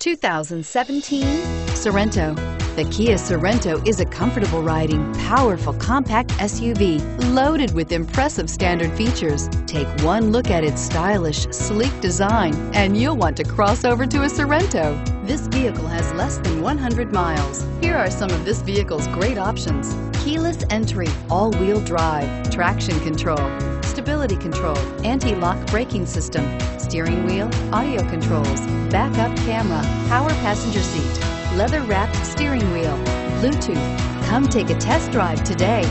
2017 Sorento. The Kia Sorento is a comfortable riding, powerful compact SUV loaded with impressive standard features. Take one look at its stylish, sleek design and you'll want to cross over to a Sorento. This vehicle has less than 100 miles. Here are some of this vehicle's great options. Keyless entry, all-wheel drive, traction control, stability control, anti-lock braking system, steering wheel, audio controls, backup camera, power passenger seat, leather wrapped steering wheel, Bluetooth. Come take a test drive today.